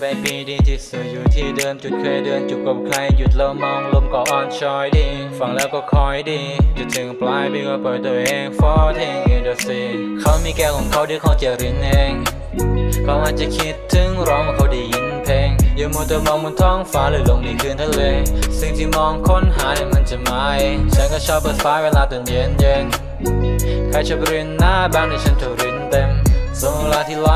ไปปีที่สู่อยู่ที่เดิมจุดเคยเดินจุดกับใครหยุดแล้วมองลมก็อ่อนชอยดีฟังแล้วก็คอยดีจุดถึงปลายปีก็เปิดตัวเอง falling in the sea เขามีแก้วของเขาเดี๋ยวเขาจะรินเองเขาอาจจะคิดถึงร้องว่าเขาได้ยินเพลงอย่ามัวแต่มองบนท้องฟ้าหรือลงในคืนทะเล สิ่งที่มองค้นหาเนี่ยมันจะมาเองฉันก็ชอบเปิดไฟเวลาตอนเย็นเย็นใครชอบรินหน้าบ้านในฉันถูรินเต็ม ส่วนเวลาที่ไหล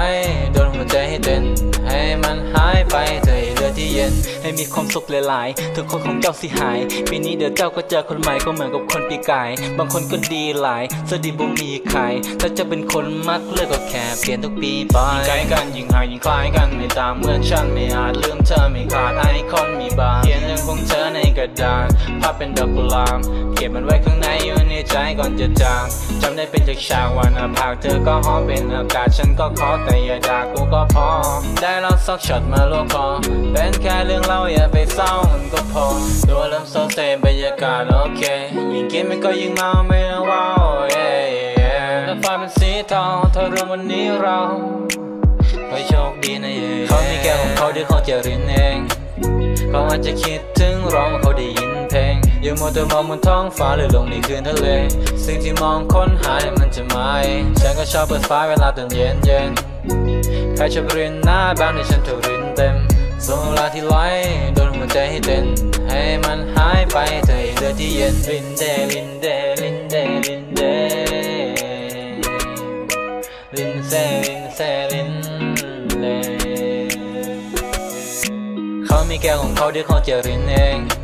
โดนหัวใจให้เต้นให้มันหายไปเธอเหลือที่เย็น ให้มีความสุขหลายๆทุกคนของเจ้าสิหาย ปีนี้เดี๋ยวเจ้าก็เจอคนใหม่ก็เหมือนกับคนปีกาย บางคนก็ดีหลายสดีบ่มีใครถ้าจะเป็นคนมักเลือกก็แค่เปลี่ยนทุกปีไปยิ่งใกล้กันยิ่งห่างยิ่งคล้ายกันไม่ตามเหมือนฉันไม่อาจลืมเธอไม่ขาดไอคอนมีบางเขียนเรื่องของเธอในกระดาษภาพเป็นดอกกุหลาบเก็บมันไว้ข้างในอยู่ ใจก่อนจะจากจำได้เป็นจากฉากวันอาภาคเธอก็หอมเป็นอากาศฉันก็ขอแต่อย่าด่ากูก็พอ ได้แล้วสักช็อตมาลวกคอเป็นแค่เรื่องเล่าอย่าไปเศร้ามันก็พอตัวเริ่มโซเซบรรยากาศโอเคยิ่งกินมันก็ยิ่งเมาไม่ต้องว้าวเย้แล้วฟ้าเป็นสีทองเธอรู้วันนี้เราขอให้โชคดีนะเย้เขามีแก้วของเขาเดี๋ยเขาจะรินเองเขาอาจจะคิดถึงร้องเขาได้ยิน เพลงอย่ามัวแต่มองบนท้องฟ้าหรือลงในคืนทะเล สิ่งที่มองค้นหาเนี่ยมันจะมาเองฉันก็ชอบเปิดไฟเวลาตอนเย็นเย็นใครชอบรินหน้าบ้านในฉันถูกรินเต็มส่วนเวลาที่ไหลโดนหัวใจให้เต้นให้มันหายไปเธอให้เหลือที่เย็นรินเดรินเดรินเดรินเดรินเซรินเซรินเดเขามีแก้วของเขาเดี๋ยวเขาจะรินเอง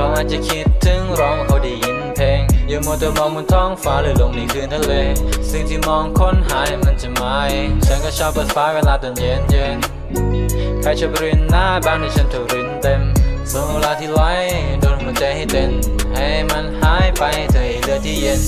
เขาอาจจะคิดถึงร้องเขาได้ยินเพลงอย่ามัวแต่มองบนท้องฟ้าหรือลงในคืนทะเล สิ่งที่มองค้นหายมันจะมาเองฉันก็ชอบเปิดไฟเวลาตอนเย็นเย็นใครชอบรินหน้าบ้านในฉันถูกรินเต็มส่วนเวลาที่ไหลโดนหัวใจให้เต้นให้มันหายไปเธอให้เลือที่เย็น